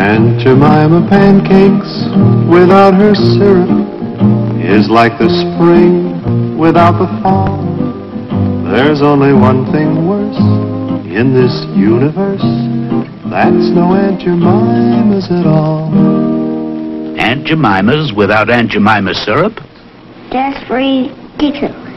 Aunt Jemima pancakes without her syrup is like the spring without the fall. There's only one thing worse in this universe. That's no Aunt Jemima's at all. Aunt Jemima's without Aunt Jemima syrup? That's free ridiculous.